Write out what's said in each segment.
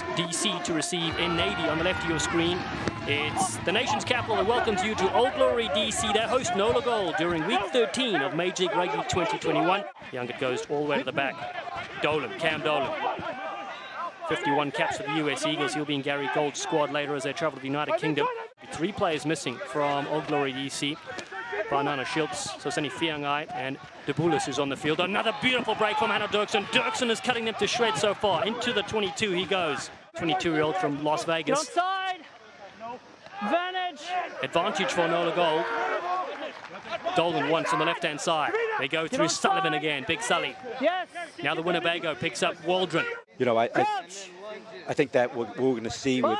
DC to receive in Navy on the left of your screen. It's the nation's capital that welcomes you to Old Glory DC. their host Nola Gold during week 13 of Major League Rugby 2021. Youngert goes all the way to the back. Dolan, Cam Dolan. 51 caps for the US Eagles. He'll be in Gary Gold's squad later as they travel to the United Kingdom. Three players missing from Old Glory DC. Banana Schiltz, Soseni Fiangai, and Deboulis is on the field. Another beautiful break from Hanno Dirksen. Dirksen is cutting them to shreds so far. Into the 22 he goes. 22-year-old from Las Vegas. Outside. Advantage. Advantage for Nola Gold. Dolan once on the left-hand side. They go through Sullivan again. Big Sully. Yes. Now the Winnebago picks up Waldron. You know, I, I, I think that what we're going to see with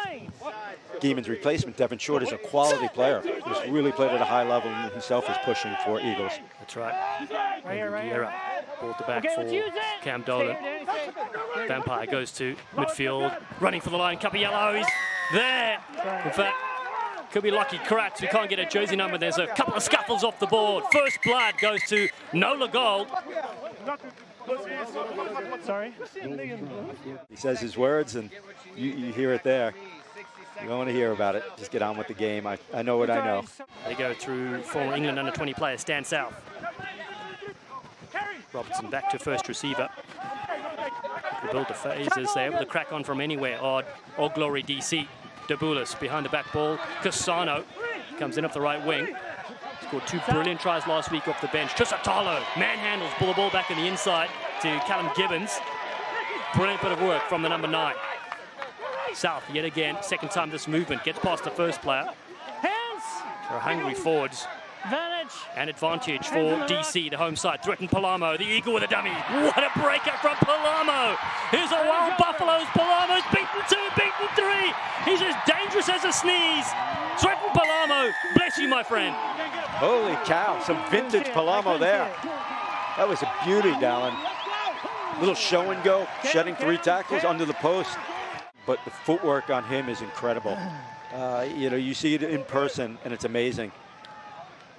Fine. Geeman's replacement, Devin Short, is a quality player who's really played at a high level and himself is pushing for Eagles. That's right. Right here, right here. Ball to back Okay, for let's use it. Cam Dolan. here, Danny, stay. Vampire goes to midfield, running for the line. Cup of yellow. He's there. In fact, could be lucky. Kratz, we can't get a jersey number. There's a couple of scuffles off the board. First blood goes to Nola Gold. Sorry. He says his words and you, you hear it there. You don't want to hear about it. Just get on with the game. I, I know what I know. They go through former England under 20 player Stan South. Robertson back to first receiver. The build the phases. They're able to crack on from anywhere. Odd, Old Glory DC. Deboulis behind the back ball. Cassano comes in off the right wing. Scored two brilliant tries last week off the bench. Tusatalo manhandles, pull the ball back in the inside to Callum Gibbons. Brilliant bit of work from the number nine. South yet again, second time this movement, gets past the first player. Hands. They're hungry forwards. Advantage. And advantage for DC, the home side. Thretton Palamo, the Eagle with a dummy. What a breakout from Palamo. Here's a wild Buffaloes. Palamo's beaten two, beaten three. He's as dangerous as a sneeze. Thretton Palamo. Bless you, my friend. Holy cow, some vintage Palamo there. That was a beauty, Dallin. Little show and go, shedding three tackles under the post. But the footwork on him is incredible. Uh, you know, you see it in person, and it's amazing.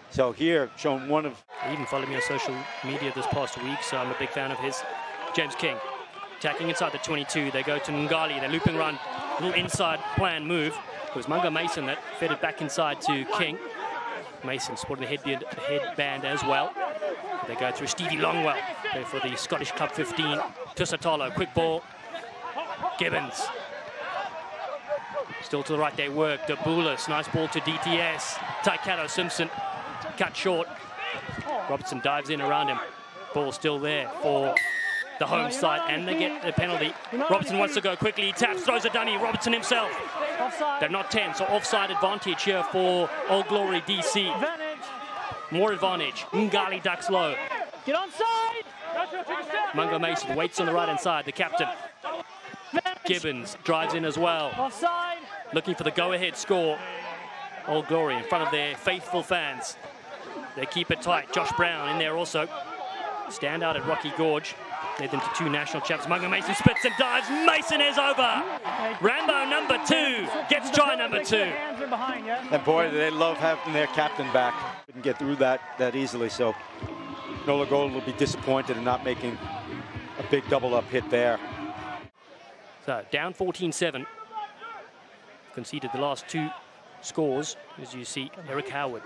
So here, showing one of He even followed me on social media this past week, so I'm a big fan of his. James King attacking inside the 22. They go to Ngali. They're looping run. Little inside plan move. It was Mungo Mason that fed it back inside to King. Mason sporting the headband, headband as well. They go through Stevie Longwell. For the Scottish Club 15. Tusatolo, quick ball. Gibbons. Still to the right they work. Deboulis, nice ball to DTS. Taikato Simpson cut short. Robertson dives in around him. Ball still there for the home side, and they get the penalty. Robertson wants to go quickly. He taps, throws a dummy. Robertson himself. They're not 10, so offside advantage here for Old Glory DC. Advantage. More advantage. Ngali ducks low. Get onside. Mungo Mason waits on the right hand side. The captain. Gibbons, drives in as well. Offside. Looking for the go-ahead score. Old Glory in front of their faithful fans. They keep it tight. Josh Brown in there also. Stand out at Rocky Gorge. Led them to two national champs. Mungo Mason spits and dives. Mason is over. Rambo number two gets try number Make sure the two. Hands are behind you. And boy, they love having their captain back. Couldn't get through that that easily. So Nola Gold will be disappointed in not making a big double up hit there. So down 14-7. Conceded the last two scores. As you see, Eric Howard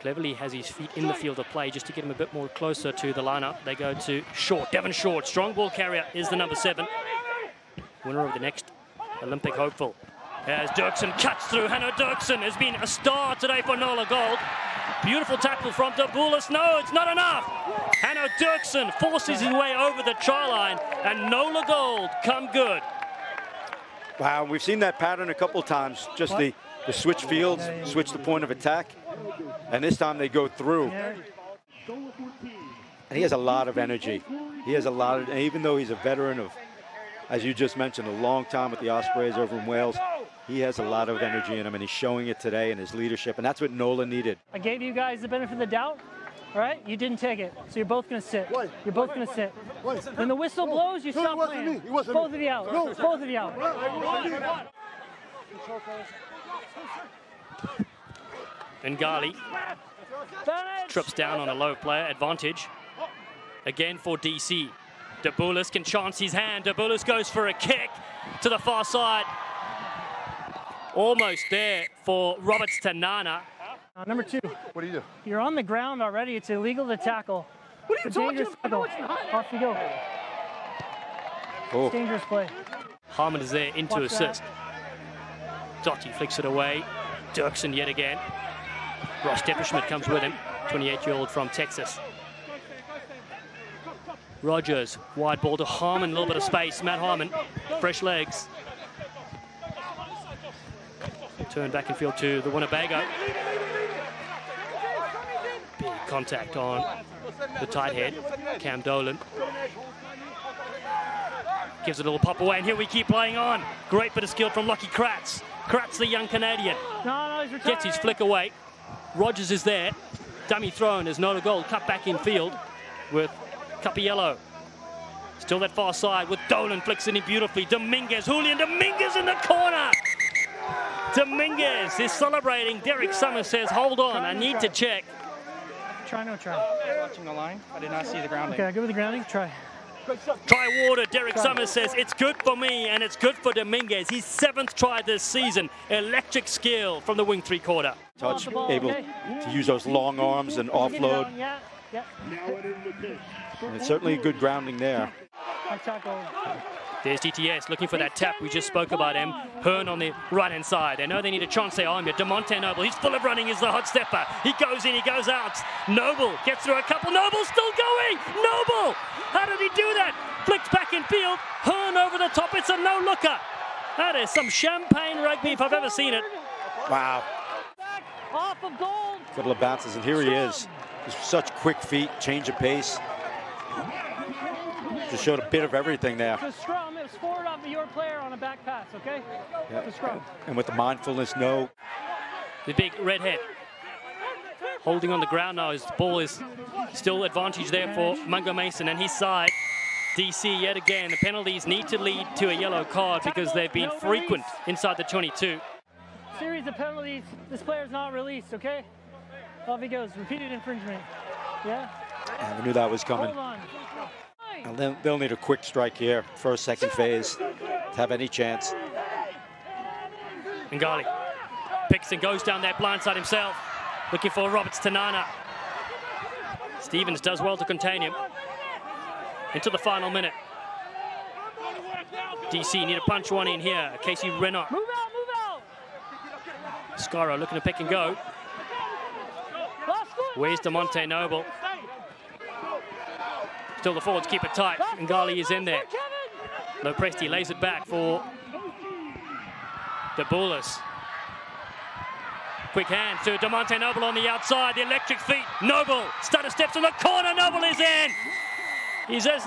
cleverly has his feet in the field of play just to get him a bit more closer to the lineup. They go to Short, Devon Short. Strong ball carrier is the number seven. Winner of the next Olympic hopeful. As Dirksen cuts through. Hanno Dirksen has been a star today for Nola Gold. Beautiful tackle from Deboulis. No, it's not enough. Hanno Dirksen forces his way over the try line, and Nola Gold come good. Wow, we've seen that pattern a couple times. Just the, the switch fields, switch the point of attack. And this time they go through. And he has a lot of energy. He has a lot of, even though he's a veteran of, as you just mentioned, a long time with the Ospreys over in Wales, he has a lot of energy in him, and he's showing it today in his leadership, and that's what Nola needed. I gave you guys the benefit of the doubt. All right, you didn't take it, so you're both gonna sit. Why? You're both gonna sit. Why? When the whistle No. blows, you No, it stop wasn't playing. me. It wasn't both me. of you out. No. Both of you out. Ngali Advantage. trips down on a low player advantage. Again for DC. Deboulis can chance his hand. Deboulis goes for a kick. to the far side. Almost there for Roberts Tanana. Uh, number two, What do you do? you're on the ground already. It's illegal to tackle. What are you It's a talking dangerous about? tackle. Off you go. Oh, Dangerous play. Harmon is there into Watch that. assist. Dotti flicks it away. Dirksen yet again. Ross Depperschmidt comes with him, 28-year-old from Texas. Rogers, wide ball to Harmon, a little bit of space. Matt Harmon, fresh legs. Turn back and field to the Winnebago. Contact on the tight head, Cam Dolan. Gives it a little pop away, and here we keep playing on. Great bit of skill from Lucky Kratz. Kratz, the young Canadian, No, no, gets his flick away. Rogers is there. Dummy thrown is not a goal. Cut back in field with Capiello. Still that far side with Dolan flicks it in beautifully. Dominguez, Julian Dominguez in the corner. Dominguez is celebrating. Derek Summers says, hold on, I need to check. Try, no try. Watching the line, I did not see the grounding. Okay, I go with the grounding. Try. Try water. Derek Summers says it's good for me and it's good for Dominguez. His seventh try this season. Electric skill from the wing three quarter. touch, ball, able okay. to use those long arms and offload. down, Yeah, yeah. And it's certainly a good grounding there. I tackle. There's DTS looking for that tap. We just spoke about him. Hearn on the right hand side. They know they need a chance there. I'm DeMonte Noble. He's full of running. He's the hot stepper. He goes in, he goes out. Noble gets through a couple. Noble still going. Noble! How did he do that? Flicks back in field. Hearn over the top. It's a no looker. That is some champagne rugby if I've ever seen it. Wow. Back off of gold. Couple of bounces, and here he is. Just such quick feet, change of pace. Just showed a bit of everything there. The scrum is forward off of your player on a back pass, okay? Yeah. The scrum. And with the mindfulness, no. The big redhead. Holding on the ground now. His ball is still advantage there for Mungo Mason and his side. DC yet again. The penalties need to lead to a yellow card because they've been frequent inside the 22. Series of penalties. This player's not released, okay? Off he goes. Repeated infringement. Yeah? And we knew that was coming. Hold on. And then they'll need a quick strike here, first, second phase, to have any chance. Ngali picks and goes down that blind side himself. Looking for Roberts Tanana. Stevens does well to contain him. Into the final minute. DC need to punch one in here. Casey Renard. Move out, move out. Scaro looking to pick and go. Last foot. Where's DeMonte Noble? Still the forwards keep it tight. Ngali is in there. Lopresti lays it back for the Bullers. Quick hand to DeMonte Noble on the outside. The electric feet. Noble. Stutter steps in the corner. Noble is in. He's as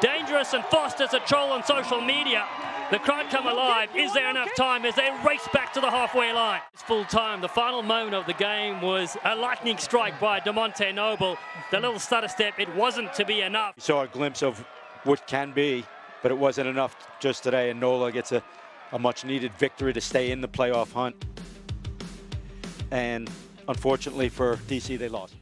dangerous and fast as a troll on social media. The crowd come alive. Is there enough time as they race back to the halfway line? It's full time. The final moment of the game was a lightning strike by DeMonte Noble. The little stutter step, it wasn't to be enough. We saw a glimpse of what can be, but it wasn't enough just today. And Nola gets a, a much needed victory to stay in the playoff hunt. And unfortunately for DC, they lost.